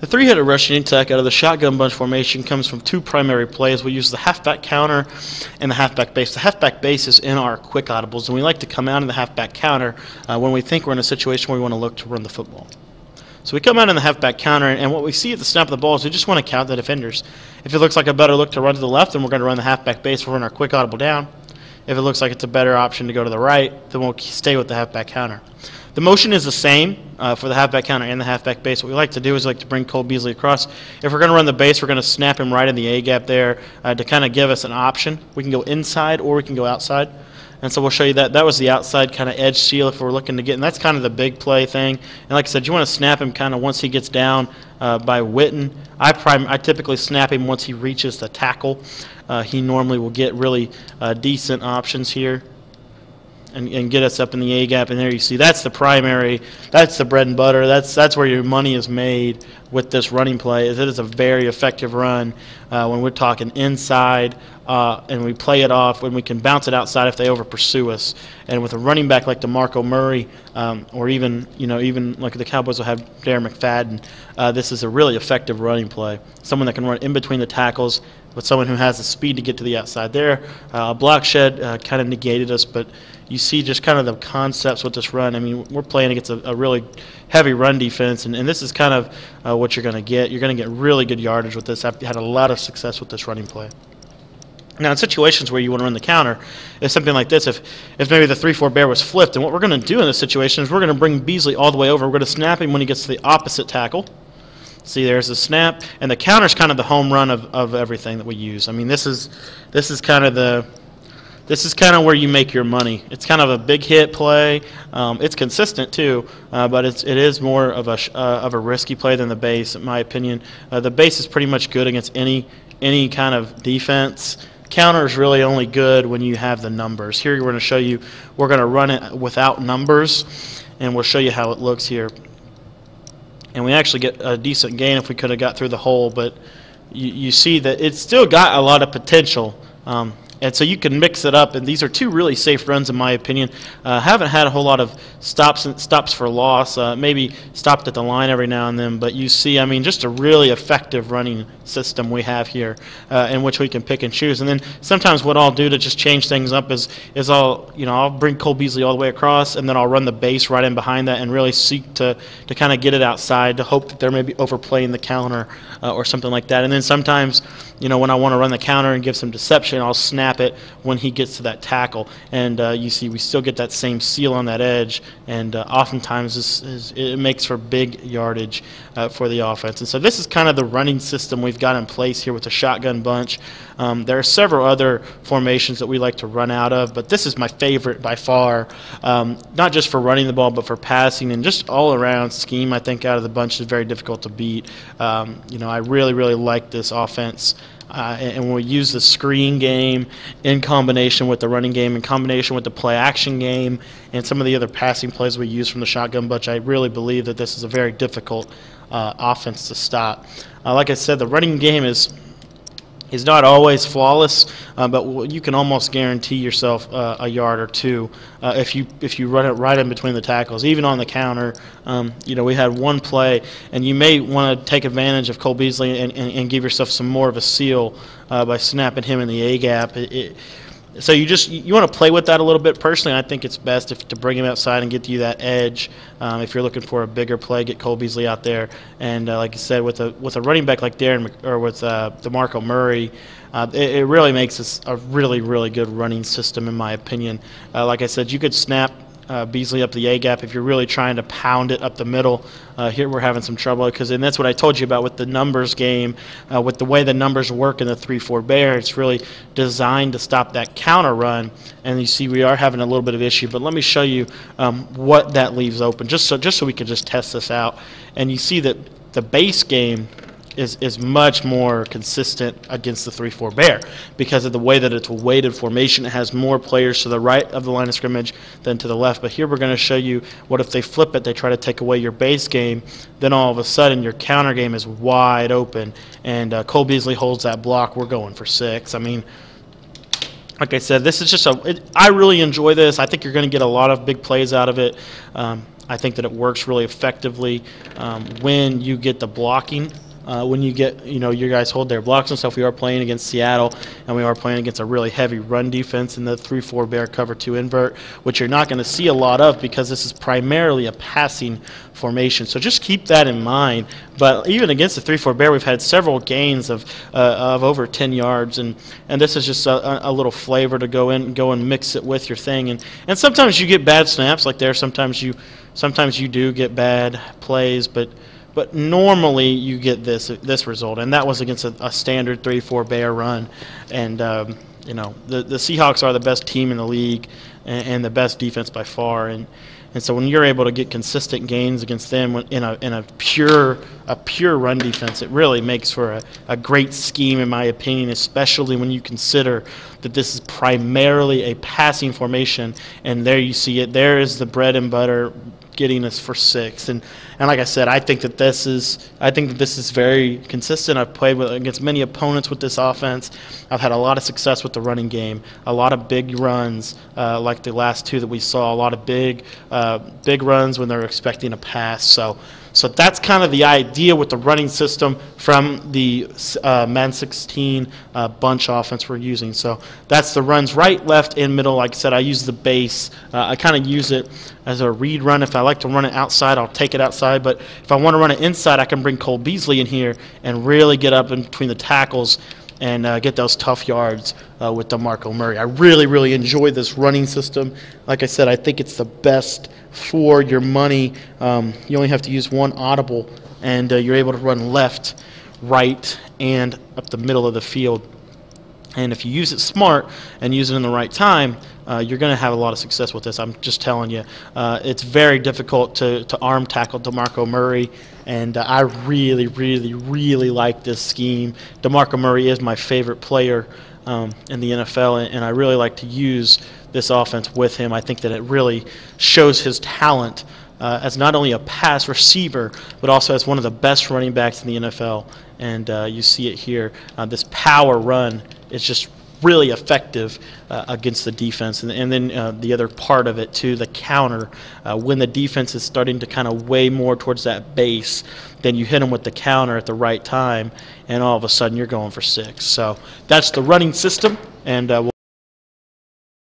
The three-headed rushing attack out of the shotgun bunch formation comes from two primary plays. We use the halfback counter and the halfback base. The halfback base is in our quick audibles, and we like to come out in the halfback counter uh, when we think we're in a situation where we want to look to run the football. So we come out in the halfback counter, and what we see at the snap of the ball is we just want to count the defenders. If it looks like a better look to run to the left, then we're going to run the halfback base. We'll run our quick audible down. If it looks like it's a better option to go to the right, then we'll stay with the halfback counter. The motion is the same uh, for the halfback counter and the halfback base. What we like to do is like to bring Cole Beasley across. If we're going to run the base, we're going to snap him right in the A gap there uh, to kind of give us an option. We can go inside or we can go outside. And so we'll show you that. That was the outside kind of edge seal if we're looking to get, and that's kind of the big play thing. And like I said, you want to snap him kind of once he gets down uh, by Witten. I, prime, I typically snap him once he reaches the tackle. Uh, he normally will get really uh, decent options here and, and get us up in the A gap. And there you see that's the primary, that's the bread and butter. That's that's where your money is made with this running play. Is it is a very effective run uh, when we're talking inside uh, and we play it off when we can bounce it outside if they over pursue us. And with a running back like DeMarco Murray, um, or even you know even like the Cowboys will have Darren McFadden, uh, this is a really effective running play. Someone that can run in between the tackles with someone who has the speed to get to the outside there. Uh, block shed uh, kind of negated us, but you see just kind of the concepts with this run. I mean, we're playing against a, a really heavy run defense, and, and this is kind of uh, what you're going to get. You're going to get really good yardage with this. I've had a lot of success with this running play. Now, in situations where you want to run the counter, it's something like this. If, if maybe the 3 4 bear was flipped, and what we're going to do in this situation is we're going to bring Beasley all the way over. We're going to snap him when he gets to the opposite tackle. See, there's the snap, and the counter is kind of the home run of, of everything that we use. I mean, this is this is kind of the this is kind of where you make your money. It's kind of a big hit play. Um, it's consistent too, uh, but it's it is more of a uh, of a risky play than the base, in my opinion. Uh, the base is pretty much good against any any kind of defense. Counter is really only good when you have the numbers. Here we're going to show you. We're going to run it without numbers, and we'll show you how it looks here. And we actually get a decent gain if we could have got through the hole, but you, you see that it's still got a lot of potential. Um, and so you can mix it up, and these are two really safe runs in my opinion. Uh, haven't had a whole lot of stops stops for loss. Uh, maybe stopped at the line every now and then, but you see, I mean, just a really effective running system we have here, uh, in which we can pick and choose. And then sometimes what I'll do to just change things up is is I'll you know I'll bring Cole Beasley all the way across, and then I'll run the base right in behind that, and really seek to to kind of get it outside to hope that they're maybe overplaying the counter uh, or something like that. And then sometimes you know when I want to run the counter and give some deception, I'll snap it when he gets to that tackle. And uh, you see, we still get that same seal on that edge, and uh, oftentimes this is, it makes for big yardage uh, for the offense. And so this is kind of the running system we've got in place here with the shotgun bunch. Um, there are several other formations that we like to run out of, but this is my favorite by far, um, not just for running the ball, but for passing and just all around scheme. I think out of the bunch is very difficult to beat. Um, you know, I really, really like this offense. Uh, and when we use the screen game in combination with the running game, in combination with the play action game, and some of the other passing plays we use from the shotgun bunch, I really believe that this is a very difficult uh, offense to stop. Uh, like I said, the running game is is not always flawless, uh, but you can almost guarantee yourself uh, a yard or two uh, if you if you run it right in between the tackles, even on the counter. Um, you know, we had one play, and you may want to take advantage of Cole Beasley and, and, and, give yourself some more of a seal uh, by snapping him in the A gap. It, it, so you just you want to play with that a little bit. Personally, I think it's best if to bring him outside and get you that edge. Um, if you're looking for a bigger play, get Cole Beasley out there. And uh, like I said, with a with a running back like Darren or with uh, DeMarco Murray, uh, it, it, really makes a really really good running system in my opinion. Uh, like I said, you could snap uh, Beasley up the A gap if you're really trying to pound it up the middle. Uh, here we're having some trouble because, and that's what I told you about with the numbers game, uh, with the way the numbers work in the 3-4 bear. It's really designed to stop that counter run, and you see we are having a little bit of issue. But let me show you um, what that leaves open, just so just so we can just test this out. And you see that the base game is, is much more consistent against the 3-4 bear because of the way that it's a weighted formation. It has more players to the right of the line of scrimmage than to the left. But here we're going to show you what if they flip it, they try to take away your base game, then all of a sudden your counter game is wide open. And uh, Cole Beasley holds that block. We're going for six. I mean, like I said, this is just a. It, I really enjoy this. I think you're going to get a lot of big plays out of it. Um, I think that it works really effectively um, when you get the blocking uh, when you get, you know, your guys hold their blocks and stuff. We are playing against Seattle, and we are playing against a really heavy run defense in the 3-4 bear cover 2 invert, which you're not going to see a lot of because this is primarily a passing formation. So just keep that in mind. But even against the 3-4 bear, we've had several gains of uh, of over 10 yards, and and this is just a, a little flavor to go in, go and mix it with your thing. And and sometimes you get bad snaps like there. Sometimes you sometimes you do get bad plays, but but normally you get this this result, and that was against a, a standard three-four bear run, and um, you know the the Seahawks are the best team in the league and, and, the best defense by far, and and so when you're able to get consistent gains against them in a in a pure a pure run defense, it really makes for a, a great scheme in my opinion, especially when you consider that this is primarily a passing formation, and there you see it. There is the bread and butter getting us for six. And and like I said, I think that this is I think that this is very consistent. I've played with, against many opponents with this offense. I've had a lot of success with the running game. A lot of big runs, uh, like the last two that we saw. A lot of big uh, big runs when they're expecting a pass. So. So that's kind of the idea with the running system from the uh, Madden 16 uh, bunch offense we're using. So that's the runs right, left, and middle. Like I said, I use the base. Uh, I kind of use it as a read run. If I like to run it outside, I'll take it outside. But if I want to run it inside, I can bring Cole Beasley in here and really get up in between the tackles and uh, get those tough yards uh, with DeMarco Murray. I really, really enjoy this running system. Like I said, I think it's the best for your money. Um, you only have to use one audible, and uh, you're able to run left, right, and up the middle of the field. And if you use it smart and use it in the right time, uh, you're going to have a lot of success with this. I'm just telling you. Uh, it's very difficult to, to arm tackle DeMarco Murray, and uh, I really, really, really like this scheme. DeMarco Murray is my favorite player um, in the NFL, and, and, I really like to use this offense with him. I think that it really shows his talent uh, as not only a pass receiver, but also as one of the best running backs in the NFL. And uh, you see it here. Uh, this power run is just really effective uh, against the defense. And, and then uh, the other part of it, too, the counter. Uh, when the defense is starting to kind of weigh more towards that base, then you hit them with the counter at the right time, and all of a sudden you're going for six. So that's the running system. And uh, we'll